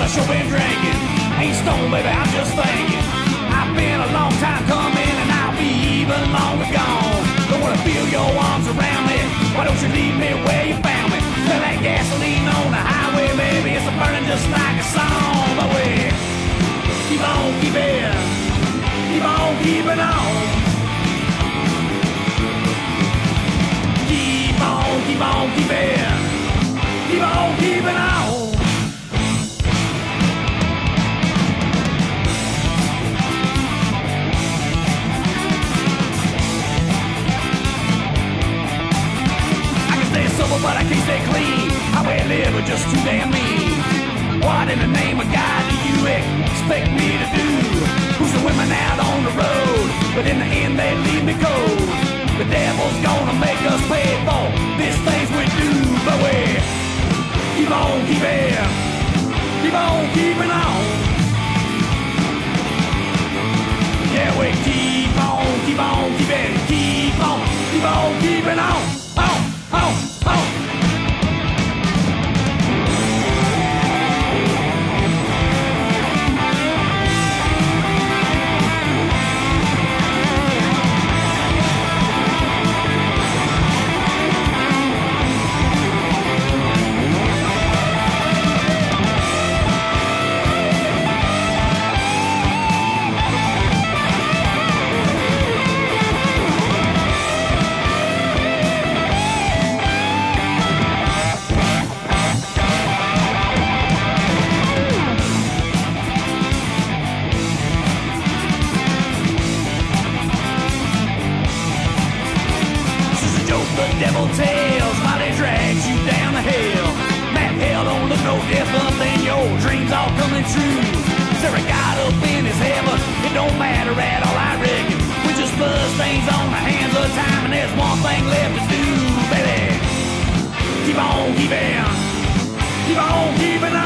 a shopping drinking. Ain't stone, baby, I'm just thinking. These they glee, how we live are just too damn mean. What in the name of God do you expect me to do? devil tales while drags you down the hill. Man, hell don't look no different than your dreams all coming true. Is there a God up in his heaven? It don't matter at all, I reckon. We just buzz things on the hands of time, and there's one thing left to do, baby. Keep on keeping, keep on keeping